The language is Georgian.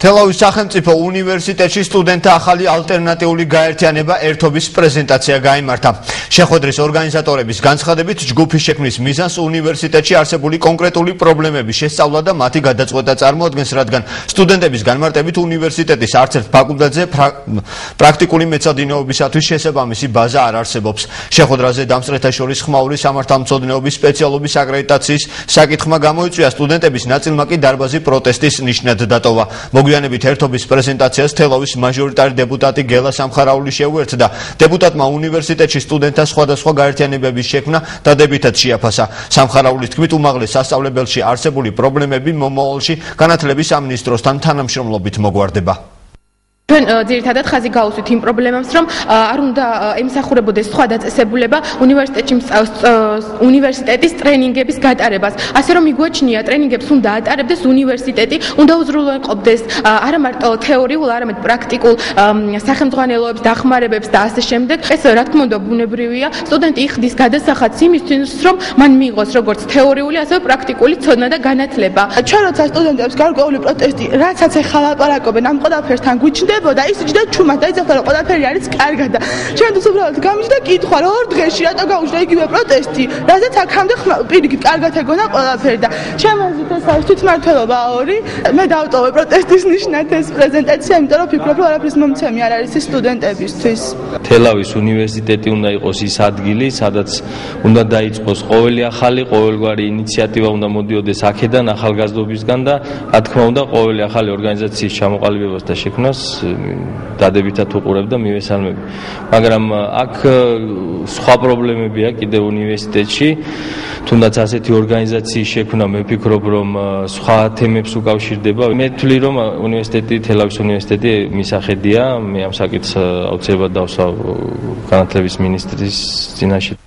თელავის სახელმწიფო უნივერსიტეტში სტუდენტთა ახალი ალტერნატიული გაერთიანება ერთობის პრეზენტაცია გამართა. შეხვედრის ორგანიზატორების განცხადებით, ჯგუფის შექმნის მიზანს უნივერსიტეტში არსებული კონკრეტული პრობლემების შესწავლა და მათი გადაწყვეტა წარმოადგენს, რადგან სტუდენტების განმარტებით უნივერსიტეტის არც ერთ ფაკულტეტზე პრაქტიკული მეცადინეობისათვის შესაბამისი ბაზა არ არსებობს. შეხვედრაზე დამსწრეთა შორის ხმაური სამართალმცოდნეობის სპეციალობის აკრედიტაციის საკითხმა გამოიწვია სტუდენტების ნაწილმა კი დარბაზი პროტესტის ნიშნად დატოვა. მოგვიანებით ერთობის პრეზენტაციას თელავის მაჟორიტარი დეპუტატი გელა სამხარაული შეუერთდა. დეპუტატმა უნივერსიტეტში სტუდენტთა სხვადასხვა გაერთიანებების შექმნა დადებითად შეაფასა. სამხარაულის თქმით, უმაღლეს სასწავლებელში არსებული პრობლემები მომავალში განათლების სამინისტროსთან თანამშრომლობით მოგვარდება. ჩვენ ძირითადად ხაზი გაუსვით იმ პრობლემებს, რომ არ უნდა ემსახურებოდეს სხვა დაწესებულება უნივერსიტეტში უნივერსიტეტის ტრენინგების გატარებას. ასე რომ მიგვაჩნია ტრენინგებს უნდა ატარებდეს უნივერსიტეტი, უნდა უზრუნველყოფდეს არა მარტო თეორიულ, არამედ პრაქტიკულ სახელმძღვანელოებს, დახმარებებს და ასე შემდეგ. ეს რა თქმა უნდა ბუნებრივია. სტუდენტი იხდის გადასახადს იმისთვის, რომ მან მიიღოს როგორც თეორიული, ასევე პრაქტიკული ცოდნა და განათლება. ჩვენ როცა სტუდენტებს გარკვეული პროტესტი, რაცაც ეხლა ლაპარაკობენ ამ ყველაფერთან გვიჩნდება ხდებოდა ის ჯდა ჩუმად და იცახდა რომ ყველაფერი არის კარგად და ჩვენ თუ უბრალოდ გამიჯდა კითხვა რომ ორ დღეში რატო გაუშვდა იგივე პროტესტი? რაზეც აქამდე პირიქით კარგად ეგონა ყველაფერი და ჩემ აზრით ეს არის თვითმართველობა ორი. მე დავტოვე პროტესტის ნიშნად ეს პრეზენტაცია იმიტომ რომ ფიქრობ რომ არაფრის მომცემი არ არის სტუდენტებისთვის. თელავის უნივერსიტეტი უნდა იყოს ის ადგილი სადაც უნდა დაიწყოს ყოველი ახალი ყოველგვარი ინიციატივა უნდა მოდიოდეს აქედან ახალგაზრდობისგან და რა თქმა უნდა ყოველი ახალი ორგანიზაციის ჩამოყალიბებას და შექმნას დადებითად უყურებ და მივესალმები. მაგრამ აქ სხვა პრობლემებია კიდე უნივერსიტეტში. თუნდაც ასეთი ორგანიზაციის შექმნა მე ვფიქრობ რომ სხვა თემებს უკავშირდება. მე ვთვლი რომ უნივერსიტეტი თელავის უნივერსიტეტი მისახედია. მე ამ საკითხს აუცილებლად დავსვა განათლების მინისტრის წინაშე.